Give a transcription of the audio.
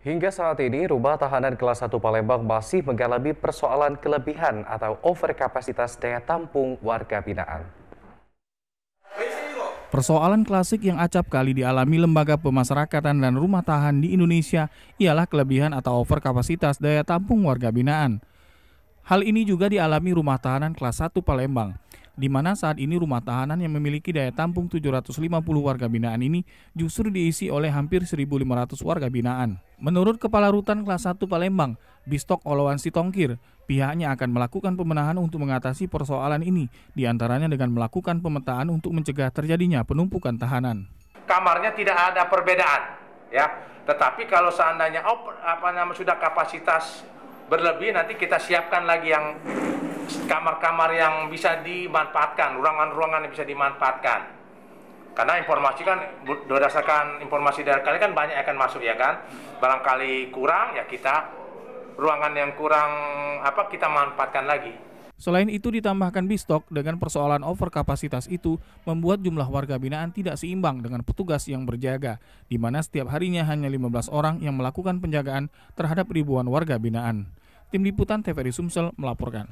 Hingga saat ini, rumah tahanan kelas 1 Palembang masih mengalami persoalan kelebihan atau overkapasitas daya tampung warga binaan. Persoalan klasik yang acap kali dialami lembaga pemasyarakatan dan rumah tahan di Indonesia ialah kelebihan atau overkapasitas daya tampung warga binaan. Hal ini juga dialami rumah tahanan kelas 1 Palembang di mana saat ini rumah tahanan yang memiliki daya tampung 750 warga binaan ini justru diisi oleh hampir 1.500 warga binaan. Menurut Kepala Rutan Kelas 1 Palembang, Bistok Olowan Sitongkir, pihaknya akan melakukan pemenahan untuk mengatasi persoalan ini, di antaranya dengan melakukan pemetaan untuk mencegah terjadinya penumpukan tahanan. Kamarnya tidak ada perbedaan, ya. Tetapi kalau seandainya oh, apa namanya sudah kapasitas berlebih, nanti kita siapkan lagi yang kamar-kamar yang bisa dimanfaatkan, ruangan-ruangan yang bisa dimanfaatkan. Karena informasi kan berdasarkan informasi dari kalian kan banyak akan masuk ya kan. Barangkali kurang ya kita ruangan yang kurang apa kita manfaatkan lagi. Selain itu ditambahkan Bistok dengan persoalan overkapasitas itu membuat jumlah warga binaan tidak seimbang dengan petugas yang berjaga, di mana setiap harinya hanya 15 orang yang melakukan penjagaan terhadap ribuan warga binaan. Tim Liputan TVRI Sumsel melaporkan.